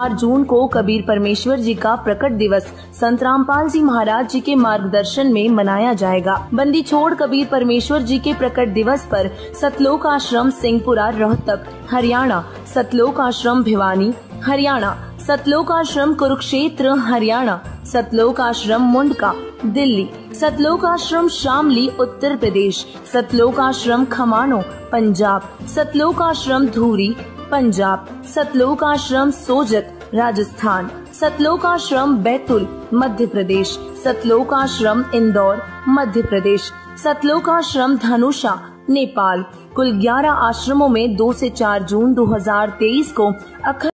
चार जून को कबीर परमेश्वर जी का प्रकट दिवस संत रामपाल जी महाराज जी के मार्गदर्शन में मनाया जाएगा। बंदी छोड़ कबीर परमेश्वर जी के प्रकट दिवस पर सतलोक आश्रम, सिंहपुरा, रोहतक, हरियाणा, सतलोक आश्रम, भिवानी, हरियाणा, सतलोक आश्रम, कुरुक्षेत्र, हरियाणा, सतलोक आश्रम, मुंडका, दिल्ली, सतलोक आश्रम, शामली, उत्तर प्रदेश, सतलोक आश्रम, खमानो, पंजाब, सतलोक आश्रम, धूरी पंजाब, सतलोक आश्रम, सोजत, राजस्थान, सतलोक आश्रम, बैतुल, मध्य प्रदेश, सतलोक आश्रम, इंदौर, मध्य प्रदेश, सतलोक आश्रम, धनुषा, नेपाल। कुल 11 आश्रमों में 2 से 4 जून 2023 को अखंड